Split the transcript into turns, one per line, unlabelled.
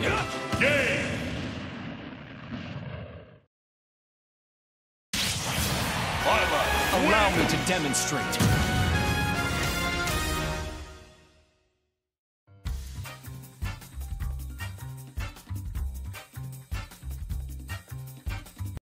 Game!
Allow me to demonstrate.